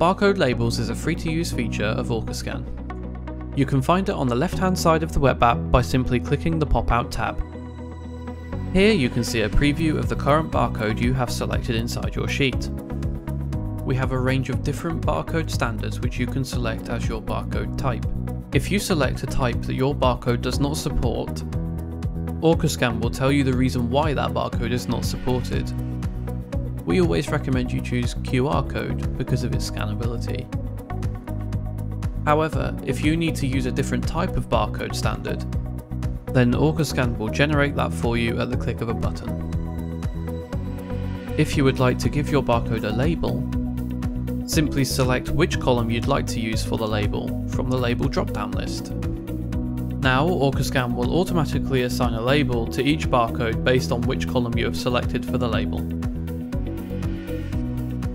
Barcode Labels is a free to use feature of OrcaScan. You can find it on the left hand side of the web app by simply clicking the pop out tab. Here you can see a preview of the current barcode you have selected inside your sheet. We have a range of different barcode standards which you can select as your barcode type. If you select a type that your barcode does not support, OrcaScan will tell you the reason why that barcode is not supported. We always recommend you choose QR code because of its scannability. However, if you need to use a different type of barcode standard, then OrcaScan will generate that for you at the click of a button. If you would like to give your barcode a label, simply select which column you'd like to use for the label from the label drop-down list. Now OrcaScan will automatically assign a label to each barcode based on which column you have selected for the label.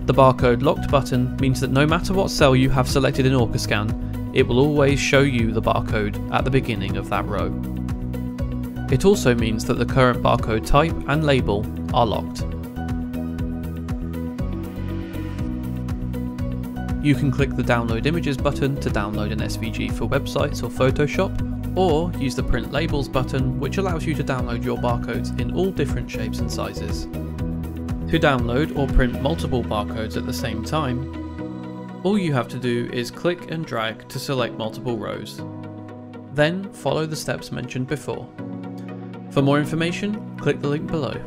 The barcode locked button means that no matter what cell you have selected in OrcaScan, it will always show you the barcode at the beginning of that row. It also means that the current barcode type and label are locked. You can click the download images button to download an SVG for websites or Photoshop, or use the print labels button which allows you to download your barcodes in all different shapes and sizes. To download or print multiple barcodes at the same time, all you have to do is click and drag to select multiple rows. Then follow the steps mentioned before. For more information, click the link below.